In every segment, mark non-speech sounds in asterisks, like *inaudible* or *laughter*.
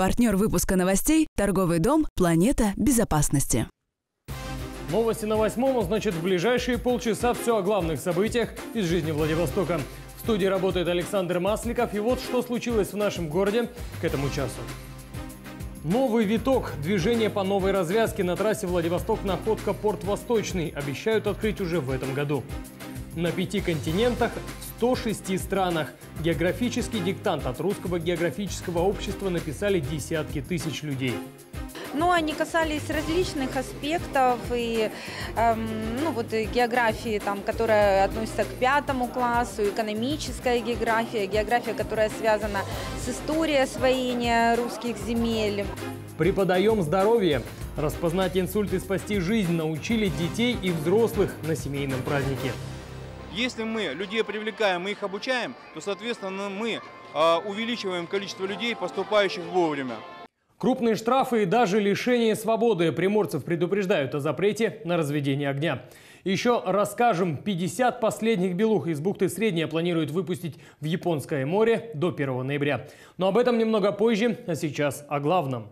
Партнер выпуска новостей – торговый дом «Планета безопасности». Новости на восьмом, значит, в ближайшие полчаса все о главных событиях из жизни Владивостока. В студии работает Александр Масликов. И вот что случилось в нашем городе к этому часу. Новый виток движения по новой развязке на трассе Владивосток-Находка-Порт Восточный обещают открыть уже в этом году. На пяти континентах, в 106 странах. Географический диктант от Русского географического общества написали десятки тысяч людей. Но они касались различных аспектов и эм, ну, вот, и географии, там, которая относится к пятому классу, экономическая география, география, которая связана с историей освоения русских земель. Преподаем здоровье. Распознать инсульт и спасти жизнь научили детей и взрослых на семейном празднике. Если мы людей привлекаем и их обучаем, то, соответственно, мы э, увеличиваем количество людей, поступающих вовремя. Крупные штрафы и даже лишение свободы приморцев предупреждают о запрете на разведение огня. Еще расскажем, 50 последних белух из бухты Средняя планируют выпустить в Японское море до 1 ноября. Но об этом немного позже, а сейчас о главном.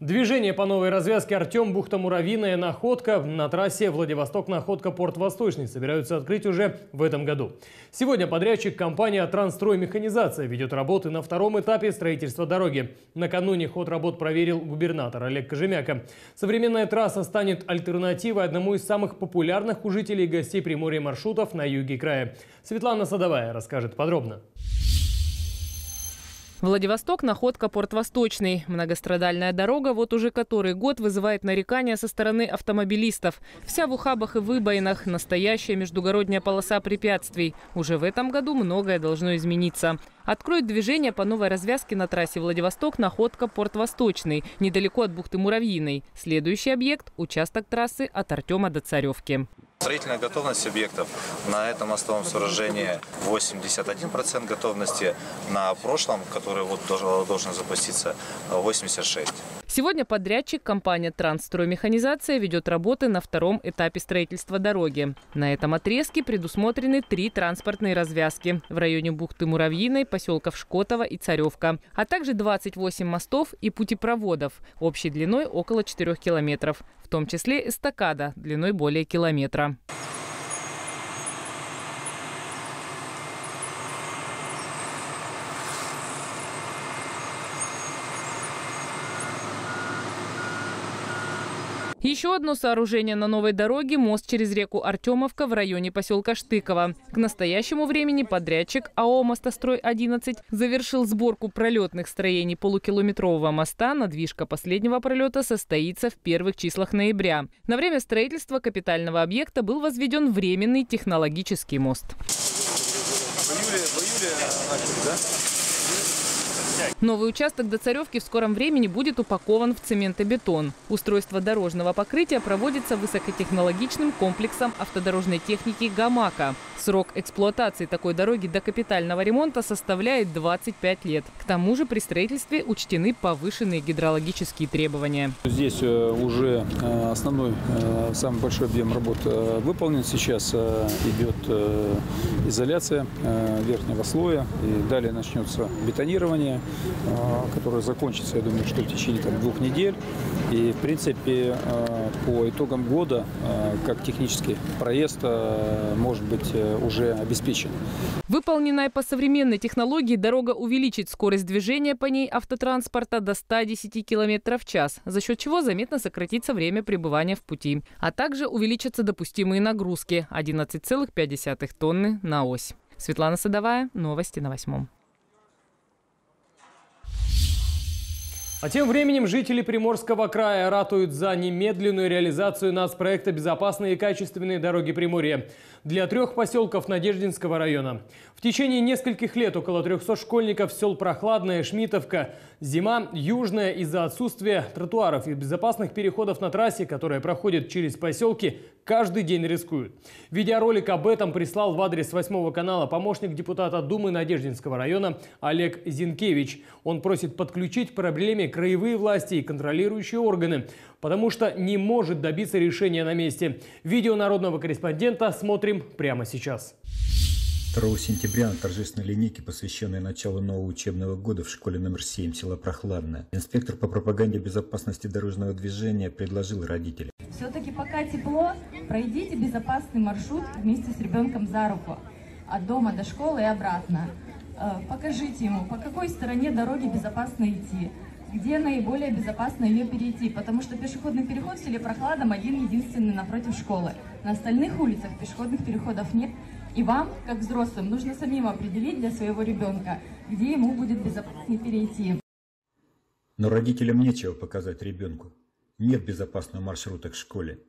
Движение по новой развязке Артем Бухта-Муравиная Находка на трассе Владивосток-Находка-Порт Восточный собираются открыть уже в этом году. Сегодня подрядчик компания «Трансстрой Механизация» ведет работы на втором этапе строительства дороги. Накануне ход работ проверил губернатор Олег Кожемяка. Современная трасса станет альтернативой одному из самых популярных у жителей и гостей Приморья маршрутов на юге края. Светлана Садовая расскажет подробно. Владивосток – находка Порт Восточный. Многострадальная дорога вот уже который год вызывает нарекания со стороны автомобилистов. Вся в ухабах и выбоинах. Настоящая междугородняя полоса препятствий. Уже в этом году многое должно измениться. Откроют движение по новой развязке на трассе Владивосток, находка Порт Восточный, недалеко от бухты Муравьиной. Следующий объект – участок трассы от Артема до Царевки. Строительная готовность объектов на этом мостовом сооружении 81% готовности, на прошлом, который вот должен запуститься, 86%. Сегодня подрядчик компания «Трансстроймеханизация» ведет работы на втором этапе строительства дороги. На этом отрезке предусмотрены три транспортные развязки в районе бухты Муравьиной, поселков Шкотово и Царевка, а также 28 мостов и путепроводов общей длиной около 4 километров, в том числе эстакада длиной более километра. Еще одно сооружение на новой дороге – мост через реку Артемовка в районе поселка Штыково. К настоящему времени подрядчик АО «Мостострой-11» завершил сборку пролетных строений полукилометрового моста. Надвижка последнего пролета состоится в первых числах ноября. На время строительства капитального объекта был возведен временный технологический мост. В июле, в июле начали, да? Новый участок до Царевки в скором времени будет упакован в цементобетон. Устройство дорожного покрытия проводится высокотехнологичным комплексом автодорожной техники «Гамака». Срок эксплуатации такой дороги до капитального ремонта составляет 25 лет. К тому же при строительстве учтены повышенные гидрологические требования. Здесь э, уже э, основной, э, самый большой объем работ выполнен. Сейчас идет изоляция верхнего слоя. И далее начнется бетонирование, которое закончится, я думаю, что в течение там, двух недель. И, в принципе, по итогам года, как технический проезд может быть уже обеспечен. Выполненная по современной технологии дорога увеличит скорость движения по ней автотранспорта до 110 км в час, за счет чего заметно сократится время пребывания в пути. А также увеличатся допустимые нагрузки – 11,5 тонны на ось. Светлана Садовая, новости на восьмом. А тем временем жители Приморского края ратуют за немедленную реализацию нацпроекта «Безопасные и качественные дороги Приморья» для трех поселков Надеждинского района. В течение нескольких лет около 300 школьников сел Прохладная, Шмитовка. Зима южная из-за отсутствия тротуаров и безопасных переходов на трассе, которая проходит через поселки, каждый день рискуют. Видеоролик об этом прислал в адрес 8 канала помощник депутата Думы Надеждинского района Олег Зинкевич. Он просит подключить к проблеме краевые власти и контролирующие органы, потому что не может добиться решения на месте. Видео народного корреспондента смотрим прямо сейчас. 2 сентября на торжественной линейке, посвященной началу нового учебного года в школе номер 7 села Прохладное, инспектор по пропаганде безопасности дорожного движения предложил родителям. Все-таки пока тепло, пройдите безопасный маршрут вместе с ребенком за руку. От дома до школы и обратно. Э, покажите ему, по какой стороне дороги безопасно идти где наиболее безопасно ее перейти, потому что пешеходный переход в селе Прохладом один единственный напротив школы. На остальных улицах пешеходных переходов нет, и вам, как взрослым, нужно самим определить для своего ребенка, где ему будет безопаснее перейти. Но родителям нечего показать ребенку. Нет безопасного маршрута к школе.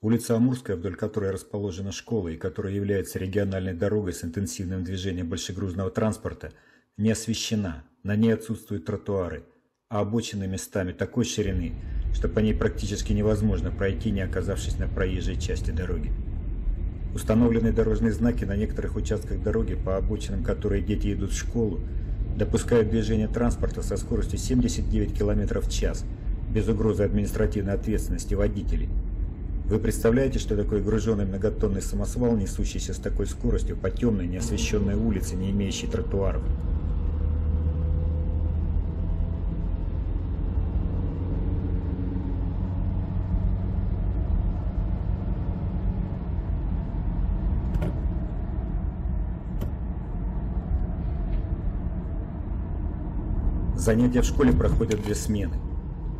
Улица Амурская, вдоль которой расположена школа и которая является региональной дорогой с интенсивным движением большегрузного транспорта, не освещена, на ней отсутствуют тротуары, а обочины местами такой ширины, что по ней практически невозможно пройти, не оказавшись на проезжей части дороги. Установленные дорожные знаки на некоторых участках дороги, по обочинам которой дети идут в школу, допускают движение транспорта со скоростью 79 км в час, без угрозы административной ответственности водителей. Вы представляете, что такое груженный многотонный самосвал, несущийся с такой скоростью по темной, неосвещенной улице, не имеющей тротуаров? Занятия в школе проходят две смены.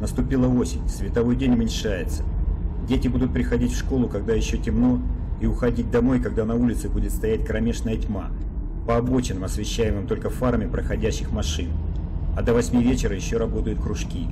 Наступила осень, световой день уменьшается. Дети будут приходить в школу, когда еще темно, и уходить домой, когда на улице будет стоять кромешная тьма, по обочинам, освещаемым только фарами проходящих машин. А до восьми вечера еще работают кружки.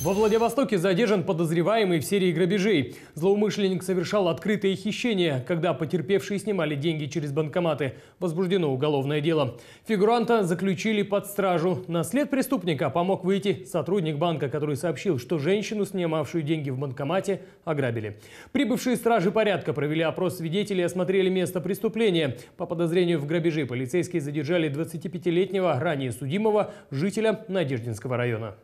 Во Владивостоке задержан подозреваемый в серии грабежей. Злоумышленник совершал открытые хищения, когда потерпевшие снимали деньги через банкоматы. Возбуждено уголовное дело. Фигуранта заключили под стражу. На след преступника помог выйти сотрудник банка, который сообщил, что женщину, снимавшую деньги в банкомате, ограбили. Прибывшие стражи порядка провели опрос свидетелей осмотрели место преступления. По подозрению в грабеже полицейские задержали 25-летнего, ранее судимого, жителя Надеждинского района.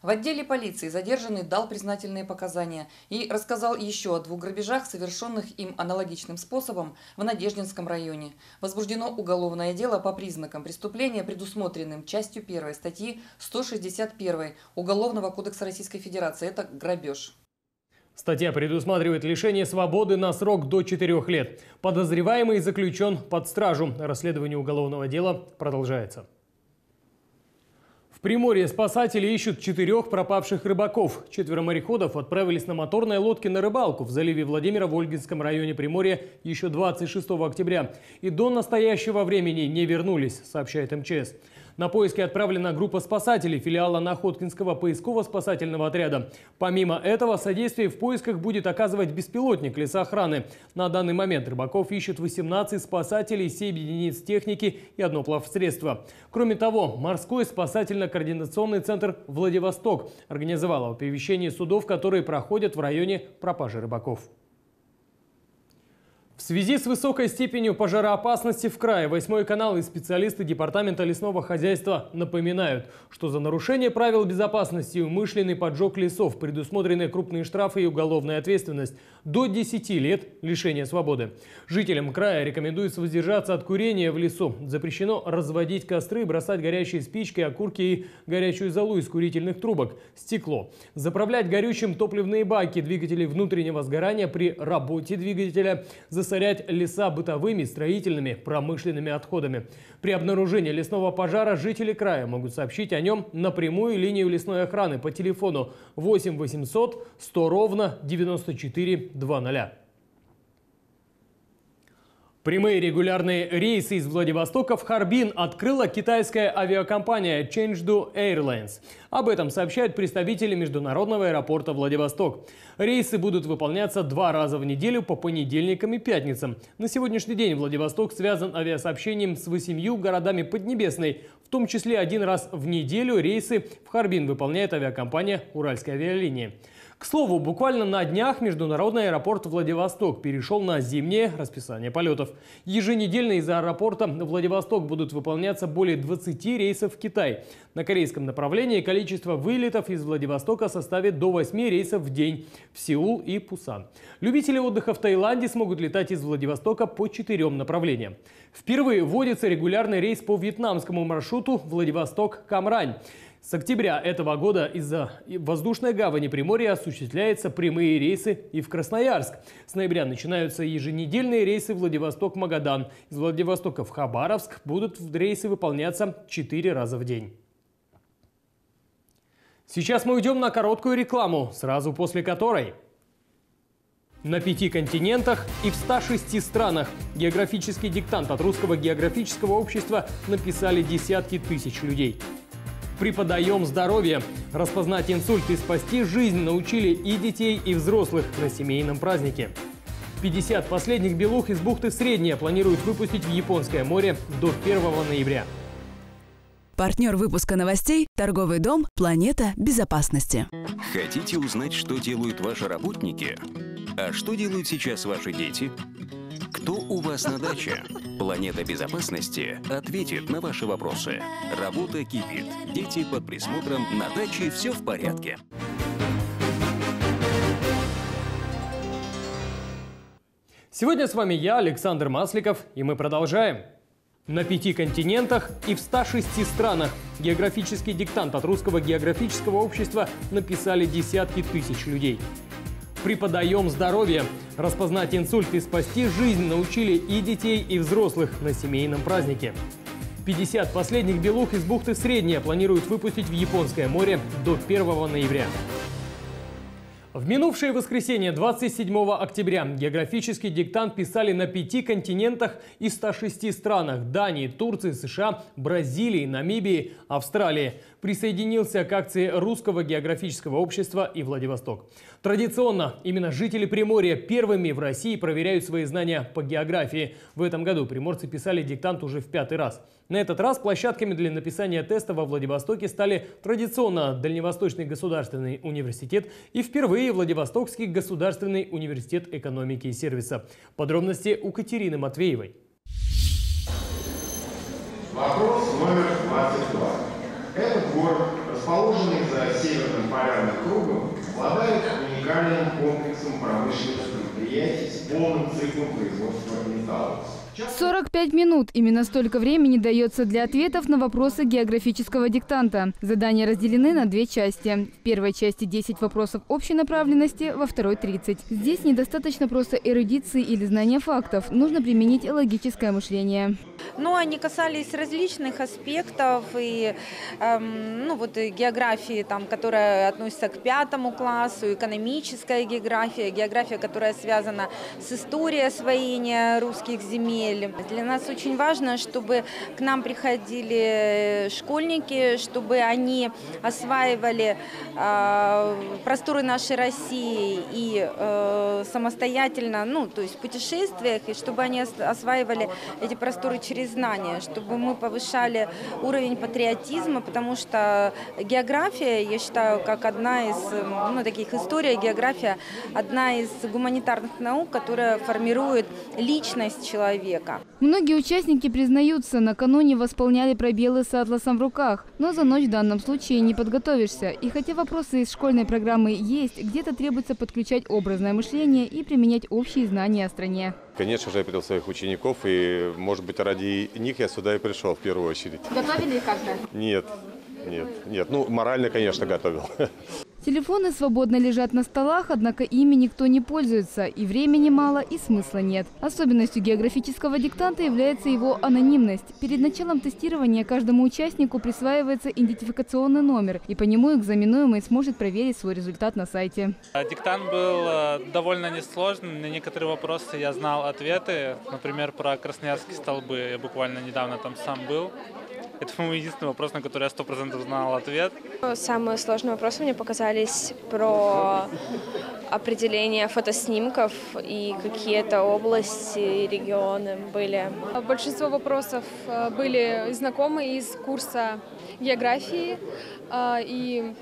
В отделе полиции задержанный дал признательные показания и рассказал еще о двух грабежах, совершенных им аналогичным способом в Надеждинском районе. Возбуждено уголовное дело по признакам преступления, предусмотренным частью 1 статьи 161 Уголовного кодекса Российской Федерации. Это грабеж. Статья предусматривает лишение свободы на срок до 4 лет. Подозреваемый заключен под стражу. Расследование уголовного дела продолжается. В Приморье спасатели ищут четырех пропавших рыбаков. Четверо мореходов отправились на моторной лодке на рыбалку в заливе Владимира в Ольгинском районе Приморья еще 26 октября. И до настоящего времени не вернулись, сообщает МЧС. На поиски отправлена группа спасателей филиала Находкинского поисково-спасательного отряда. Помимо этого, содействие в поисках будет оказывать беспилотник лесоохраны. На данный момент рыбаков ищут 18 спасателей, 7 единиц техники и одно плавсредство. Кроме того, морской спасательно-координационный центр «Владивосток» организовал оповещение судов, которые проходят в районе пропажи рыбаков. В связи с высокой степенью пожароопасности в крае, восьмой канал и специалисты Департамента лесного хозяйства напоминают, что за нарушение правил безопасности и умышленный поджог лесов предусмотрены крупные штрафы и уголовная ответственность до 10 лет лишения свободы. Жителям края рекомендуется воздержаться от курения в лесу. Запрещено разводить костры, бросать горящие спички, окурки и горячую золу из курительных трубок, стекло. Заправлять горючим топливные баки двигателей внутреннего сгорания при работе двигателя, засорять леса бытовыми, строительными, промышленными отходами. При обнаружении лесного пожара жители края могут сообщить о нем на прямую линию лесной охраны по телефону 8 800 100 ровно 94 00. Прямые регулярные рейсы из Владивостока в Харбин открыла китайская авиакомпания Chengdu Airlines. Об этом сообщают представители Международного аэропорта Владивосток. Рейсы будут выполняться два раза в неделю по понедельникам и пятницам. На сегодняшний день Владивосток связан авиасообщением с восемью городами Поднебесной. В том числе один раз в неделю рейсы в Харбин выполняет авиакомпания «Уральская авиалиния». К слову, буквально на днях международный аэропорт Владивосток перешел на зимнее расписание полетов. Еженедельно из аэропорта Владивосток будут выполняться более 20 рейсов в Китай. На корейском направлении количество вылетов из Владивостока составит до 8 рейсов в день в Сеул и Пусан. Любители отдыха в Таиланде смогут летать из Владивостока по четырем направлениям. Впервые вводится регулярный рейс по вьетнамскому маршруту Владивосток-Камрань. С октября этого года из-за воздушной гавани Приморья осуществляются прямые рейсы и в Красноярск. С ноября начинаются еженедельные рейсы Владивосток-Магадан. Из Владивостока в Хабаровск будут рейсы выполняться 4 раза в день. Сейчас мы уйдем на короткую рекламу, сразу после которой... На пяти континентах и в 106 странах географический диктант от Русского географического общества написали десятки тысяч людей. Преподаем здоровье. Распознать инсульт и спасти жизнь научили и детей, и взрослых на семейном празднике. 50 последних белух из бухты Средняя планируют выпустить в Японское море до 1 ноября. Партнер выпуска новостей – торговый дом «Планета безопасности». Хотите узнать, что делают ваши работники? А что делают сейчас ваши дети? Кто у вас на даче? Планета безопасности ответит на ваши вопросы. Работа кипит. Дети под присмотром. На даче все в порядке. Сегодня с вами я, Александр Масликов, и мы продолжаем. На пяти континентах и в 106 странах географический диктант от Русского географического общества написали десятки тысяч людей. Преподаем здоровье. Распознать инсульт и спасти жизнь научили и детей, и взрослых на семейном празднике. 50 последних белух из бухты Средняя планируют выпустить в Японское море до 1 ноября. В минувшее воскресенье, 27 октября, географический диктант писали на пяти континентах и 106 странах – Дании, Турции, США, Бразилии, Намибии, Австралии. Присоединился к акции Русского географического общества и Владивосток. Традиционно именно жители Приморья первыми в России проверяют свои знания по географии. В этом году приморцы писали диктант уже в пятый раз – на этот раз площадками для написания теста во Владивостоке стали традиционно Дальневосточный государственный университет и впервые Владивостокский государственный университет экономики и сервиса. Подробности у Катерины Матвеевой. Вопрос номер 22. Этот город, расположенный за северным полярным кругом, обладает уникальным комплексом промышленных предприятий с полным циклом производства металлов. 45 минут. Именно столько времени дается для ответов на вопросы географического диктанта. Задания разделены на две части. В первой части 10 вопросов общей направленности, во второй 30. Здесь недостаточно просто эрудиции или знания фактов. Нужно применить логическое мышление. Ну, они касались различных аспектов и эм, ну, вот и географии, там, которая относится к пятому классу, экономическая география, география, которая связана с историей освоения русских земель, цели. Для нас очень важно, чтобы к нам приходили школьники, чтобы они осваивали э, просторы нашей России и э, самостоятельно, ну, то есть в путешествиях, и чтобы они осваивали эти просторы через знания, чтобы мы повышали уровень патриотизма, потому что география, я считаю, как одна из, ну, таких история, география, одна из гуманитарных наук, которая формирует личность человека человека. Многие участники признаются, накануне восполняли пробелы с атласом в руках, но за ночь в данном случае не подготовишься. И хотя вопросы из школьной программы есть, где-то требуется подключать образное мышление и применять общие знания о стране. Конечно же, я привел своих учеников, и, может быть, ради них я сюда и пришел в первую очередь. Готовили как-то? Нет, нет, нет. Ну, морально, конечно, готовил. *laughs* Телефоны свободно лежат на столах, однако ими никто не пользуется. И времени мало, и смысла нет. Особенностью географического диктанта является его анонимность. Перед началом тестирования каждому участнику присваивается идентификационный номер, и по нему экзаменуемый сможет проверить свой результат на сайте. Диктант был э, довольно несложный. На некоторые вопросы я знал ответы. Например, про красноярские столбы. Я буквально недавно там сам был. Это, по-моему, единственный вопрос, на который я сто процентов знал ответ. Самые сложные вопросы мне показались про определение фотоснимков и какие-то области и регионы были. Большинство вопросов э, были знакомы из курса географии э, и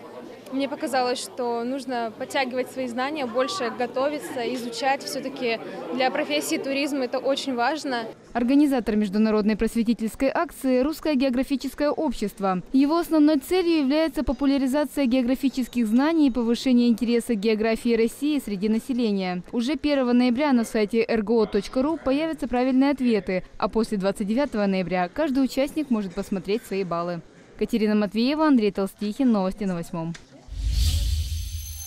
Мне показалось, что нужно подтягивать свои знания, больше готовиться, изучать. Все-таки для профессии туризм это очень важно. Организатор международной просветительской акции «Русское географическое общество». Его основной целью является популяризация географических знаний и повышение интереса к географии России среди населения. Уже 1 ноября на сайте rgo.ru появятся правильные ответы, а после 29 ноября каждый участник может посмотреть свои баллы. Катерина Матвеева, Андрей Толстихин. Новости на восьмом.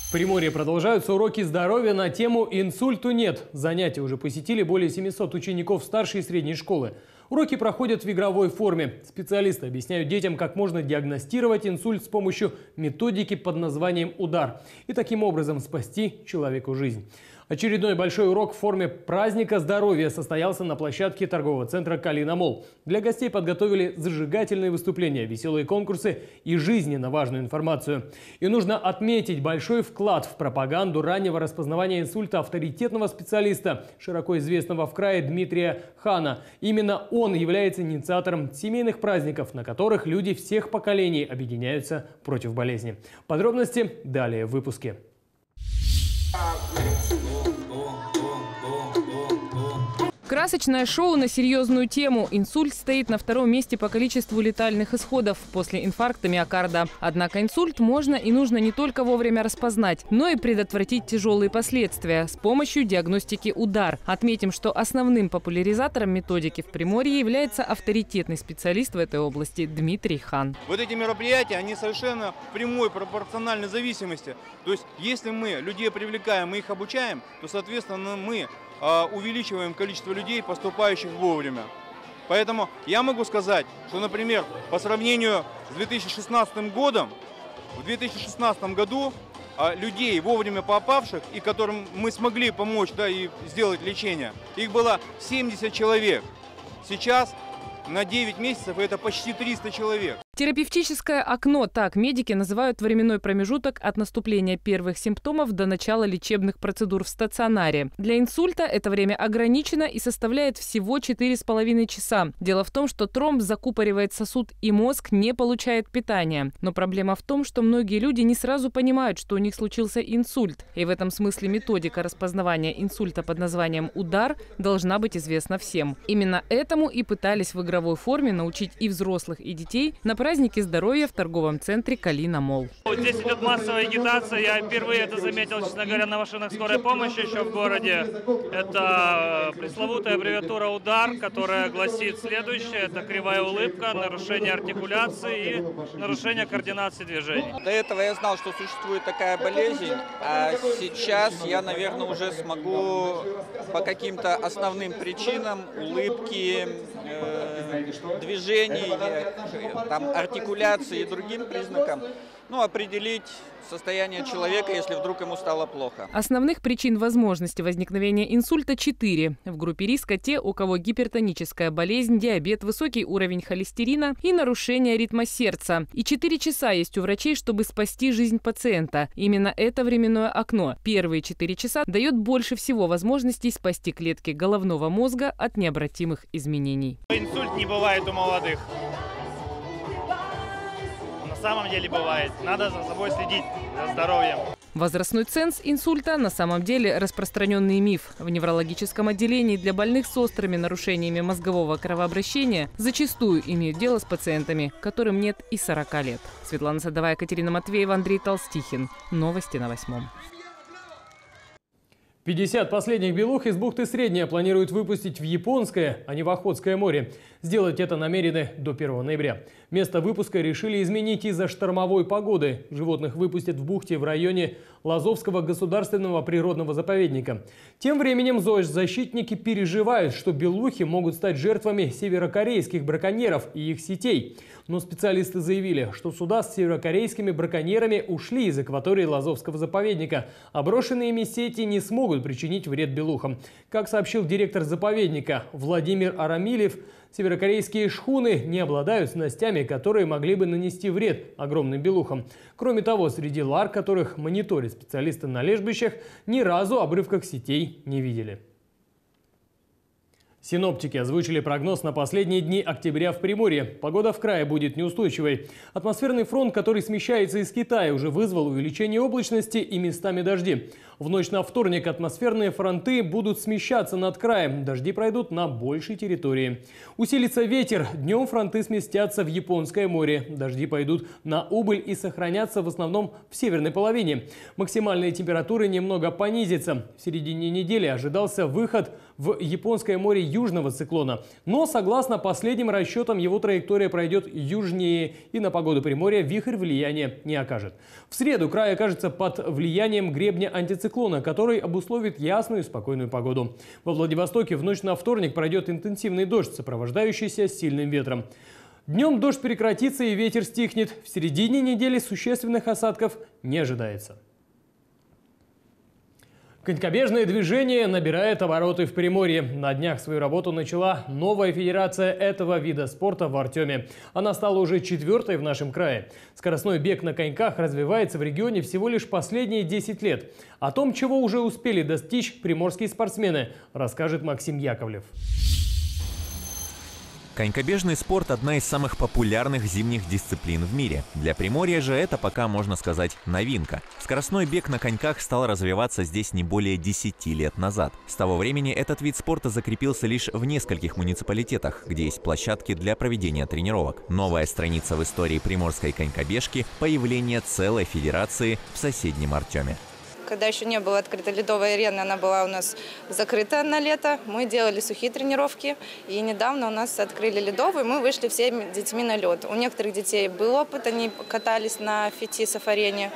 В Приморье продолжаются уроки здоровья на тему «Инсульту нет». Занятия уже посетили более 700 учеников старшей и средней школы. Уроки проходят в игровой форме. Специалисты объясняют детям, как можно диагностировать инсульт с помощью методики под названием «Удар» и таким образом спасти человеку жизнь. Очередной большой урок в форме праздника здоровья состоялся на площадке торгового центра «Калина Мол». Для гостей подготовили зажигательные выступления, веселые конкурсы и жизненно важную информацию. И нужно отметить большой вклад в пропаганду раннего распознавания инсульта авторитетного специалиста, широко известного в крае Дмитрия Хана. Именно он является инициатором семейных праздников, на которых люди всех поколений объединяются против болезни. Подробности далее в выпуске. Красочное шоу на серьезную тему. Инсульт стоит на втором месте по количеству летальных исходов после инфаркта миокарда. Однако инсульт можно и нужно не только вовремя распознать, но и предотвратить тяжелые последствия с помощью диагностики «Удар». Отметим, что основным популяризатором методики в Приморье является авторитетный специалист в этой области Дмитрий Хан. Вот эти мероприятия, они совершенно прямой пропорциональной зависимости. То есть, если мы людей привлекаем и их обучаем, то, соответственно, мы увеличиваем количество людей, поступающих вовремя. Поэтому я могу сказать, что, например, по сравнению с 2016 годом, в 2016 году а, людей, вовремя попавших, и которым мы смогли помочь да, и сделать лечение, их было 70 человек. Сейчас на 9 месяцев это почти 300 человек. Терапевтическое окно, так медики называют временной промежуток от наступления первых симптомов до начала лечебных процедур в стационаре. Для инсульта это время ограничено и составляет всего 4,5 часа. Дело в том, что тромб закупоривает сосуд и мозг не получает питания. Но проблема в том, что многие люди не сразу понимают, что у них случился инсульт. И в этом смысле методика распознавания инсульта под названием «Удар» должна быть известна всем. Именно этому и пытались в игровой форме научить и взрослых, и детей на празднике здоровья в торговом центре «Калина Мол». Вот здесь идет массовая агитация. Я впервые это заметил, честно говоря, на машинах скорой помощи еще в городе. Это пресловутая аббревиатура «УДАР», которая гласит следующее. Это кривая улыбка, нарушение артикуляции и нарушение координации движений. До этого я знал, что существует такая болезнь, а сейчас я, наверное, уже смогу по каким-то основным причинам, улыбки, э, движений, э, там, артикуляции и другим признакам, ну, определить состояние человека, если вдруг ему стало плохо. Основных причин возможности возникновения инсульта четыре. В группе риска те, у кого гипертоническая болезнь, диабет, высокий уровень холестерина и нарушение ритма сердца. И четыре часа есть у врачей, чтобы спасти жизнь пациента. Именно это временное окно. Первые четыре часа дает больше всего возможностей спасти клетки головного мозга от необратимых изменений. Инсульт не бывает у молодых самом деле бывает. Надо за собой следить, за здоровьем. Возрастной ценз инсульта на самом деле распространенный миф. В неврологическом отделении для больных с острыми нарушениями мозгового кровообращения зачастую имеют дело с пациентами, которым нет и 40 лет. Светлана Садовая, Катерина Матвеева, Андрей Толстихин. Новости на восьмом. 50 последних белух из бухты Средняя планируют выпустить в Японское, а не в Охотское море. Сделать это намерены до 1 ноября. Место выпуска решили изменить из-за штормовой погоды. Животных выпустят в бухте в районе Лазовского государственного природного заповедника. Тем временем ЗОЖ-защитники переживают, что белухи могут стать жертвами северокорейских браконьеров и их сетей. Но специалисты заявили, что суда с северокорейскими браконьерами ушли из акватории Лазовского заповедника, а брошенные ими сети не смогут причинить вред белухам. Как сообщил директор заповедника Владимир Арамилев, Северокорейские шхуны не обладают снастями, которые могли бы нанести вред огромным белухам. Кроме того, среди лар, которых мониторят специалисты на лежбищах, ни разу обрывков сетей не видели. Синоптики озвучили прогноз на последние дни октября в Приморье. Погода в крае будет неустойчивой. Атмосферный фронт, который смещается из Китая, уже вызвал увеличение облачности и местами дожди. В ночь на вторник атмосферные фронты будут смещаться над краем. Дожди пройдут на большей территории. Усилится ветер. Днем фронты сместятся в Японское море. Дожди пойдут на убыль и сохранятся в основном в северной половине. Максимальные температуры немного понизятся. В середине недели ожидался выход в Японское море южного циклона. Но, согласно последним расчетам, его траектория пройдет южнее и на погоду Приморья вихрь влияния не окажет. В среду край окажется под влиянием гребня антициклона циклона, который обусловит ясную и спокойную погоду. Во Владивостоке в ночь на вторник пройдет интенсивный дождь, сопровождающийся сильным ветром. Днем дождь прекратится и ветер стихнет. В середине недели существенных осадков не ожидается. Конькобежное движение набирает обороты в Приморье. На днях свою работу начала новая федерация этого вида спорта в Артеме. Она стала уже четвертой в нашем крае. Скоростной бег на коньках развивается в регионе всего лишь последние 10 лет. О том, чего уже успели достичь приморские спортсмены, расскажет Максим Яковлев. Конькобежный спорт – одна из самых популярных зимних дисциплин в мире. Для Приморья же это пока, можно сказать, новинка. Скоростной бег на коньках стал развиваться здесь не более 10 лет назад. С того времени этот вид спорта закрепился лишь в нескольких муниципалитетах, где есть площадки для проведения тренировок. Новая страница в истории приморской конькобежки – появление целой федерации в соседнем Артеме когда еще не было открыта ледовая арена, она была у нас закрыта на лето. Мы делали сухие тренировки, и недавно у нас открыли ледовую, мы вышли всеми детьми на лед. У некоторых детей был опыт, они катались на фетисов арене,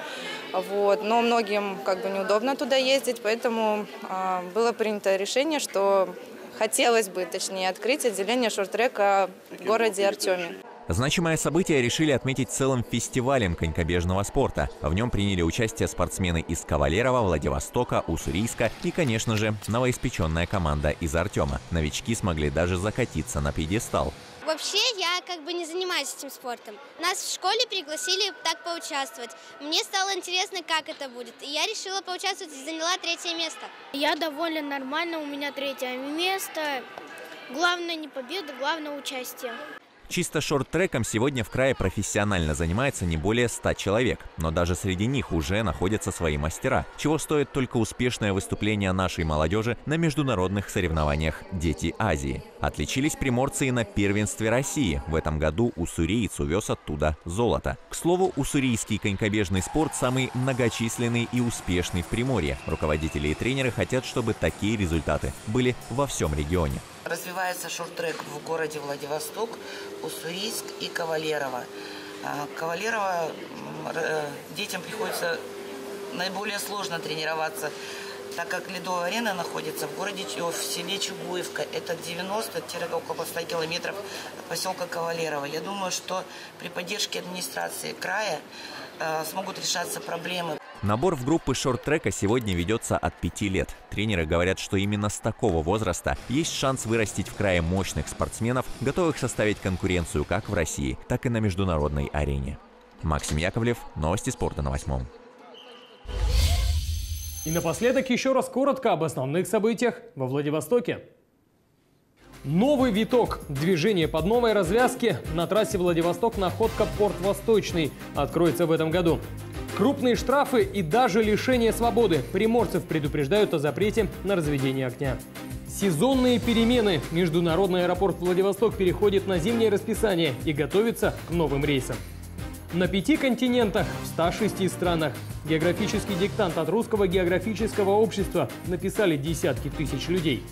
вот, но многим как бы неудобно туда ездить, поэтому э, было принято решение, что хотелось бы, точнее, открыть отделение шорт-трека в городе Артеме. Значимое событие решили отметить целым фестивалем конькобежного спорта. В нем приняли участие спортсмены из Кавалерова, Владивостока, Уссурийска и, конечно же, новоиспеченная команда из Артема. Новички смогли даже закатиться на пьедестал. Вообще я как бы не занимаюсь этим спортом. Нас в школе пригласили так поучаствовать. Мне стало интересно, как это будет. И я решила поучаствовать и заняла третье место. Я довольно нормально, у меня третье место. Главное не победа, главное участие. Чисто шорт-треком сегодня в крае профессионально занимается не более 100 человек, но даже среди них уже находятся свои мастера, чего стоит только успешное выступление нашей молодежи на международных соревнованиях «Дети Азии». Отличились приморцы и на первенстве России. В этом году уссуриец увез оттуда золото. К слову, уссурийский конькобежный спорт самый многочисленный и успешный в Приморье. Руководители и тренеры хотят, чтобы такие результаты были во всем регионе. Развивается шорт-трек в городе Владивосток, Уссурийск и Кавалерово. А, Кавалерово э, детям приходится наиболее сложно тренироваться, так как ледовая арена находится в городе, в селе Чугуевка. Это 90-около 100 километров от поселка Кавалерово. Я думаю, что при поддержке администрации края э, смогут решаться проблемы. Набор в группы шорт-трека сегодня ведется от 5 лет. Тренеры говорят, что именно с такого возраста есть шанс вырастить в крае мощных спортсменов, готовых составить конкуренцию как в России, так и на международной арене. Максим Яковлев, новости спорта на восьмом. И напоследок еще раз коротко об основных событиях во Владивостоке. Новый виток. Движение под новой развязки на трассе Владивосток-Находка Порт Восточный откроется в этом году. Крупные штрафы и даже лишение свободы. Приморцев предупреждают о запрете на разведение огня. Сезонные перемены. Международный аэропорт Владивосток переходит на зимнее расписание и готовится к новым рейсам. На пяти континентах, в 106 странах. Географический диктант от Русского географического общества написали десятки тысяч людей.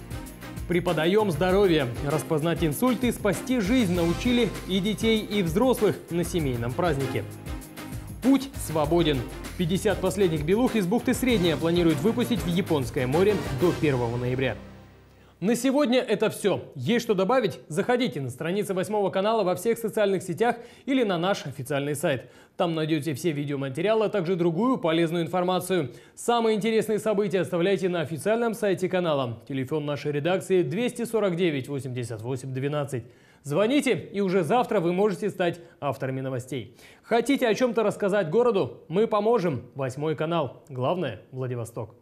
Преподаем здоровье. Распознать инсульты спасти жизнь научили и детей, и взрослых на семейном празднике. Путь свободен. 50 последних белух из бухты Средняя планируют выпустить в Японское море до 1 ноября. На сегодня это все. Есть что добавить? Заходите на страницы восьмого канала во всех социальных сетях или на наш официальный сайт. Там найдете все видеоматериалы, а также другую полезную информацию. Самые интересные события оставляйте на официальном сайте канала. Телефон нашей редакции 249 88 12. Звоните, и уже завтра вы можете стать авторами новостей. Хотите о чем-то рассказать городу? Мы поможем. Восьмой канал. Главное – Владивосток.